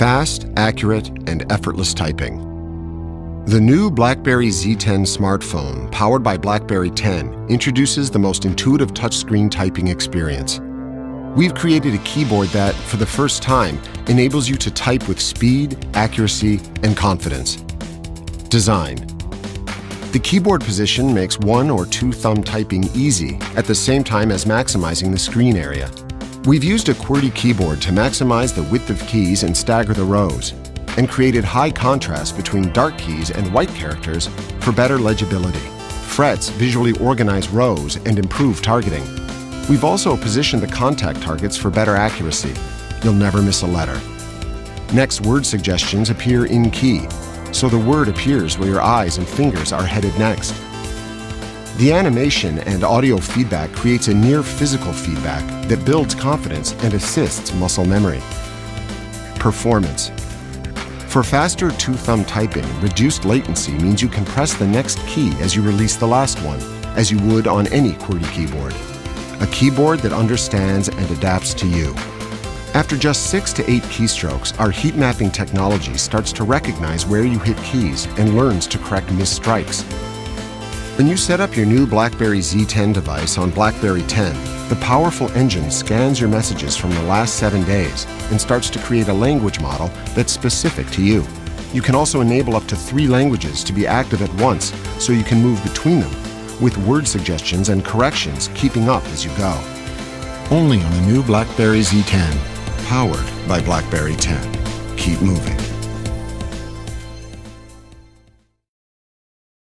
Fast, accurate, and effortless typing. The new BlackBerry Z10 smartphone, powered by BlackBerry 10, introduces the most intuitive touchscreen typing experience. We've created a keyboard that, for the first time, enables you to type with speed, accuracy, and confidence. Design. The keyboard position makes one or two thumb typing easy at the same time as maximizing the screen area. We've used a QWERTY keyboard to maximize the width of keys and stagger the rows, and created high contrast between dark keys and white characters for better legibility. Frets visually organize rows and improve targeting. We've also positioned the contact targets for better accuracy. You'll never miss a letter. Next word suggestions appear in key, so the word appears where your eyes and fingers are headed next. The animation and audio feedback creates a near physical feedback that builds confidence and assists muscle memory. Performance. For faster two thumb typing, reduced latency means you can press the next key as you release the last one, as you would on any QWERTY keyboard. A keyboard that understands and adapts to you. After just six to eight keystrokes, our heat mapping technology starts to recognize where you hit keys and learns to correct missed strikes. When you set up your new BlackBerry Z10 device on BlackBerry 10, the powerful engine scans your messages from the last seven days and starts to create a language model that's specific to you. You can also enable up to three languages to be active at once so you can move between them, with word suggestions and corrections keeping up as you go. Only on the new BlackBerry Z10, powered by BlackBerry 10. Keep moving.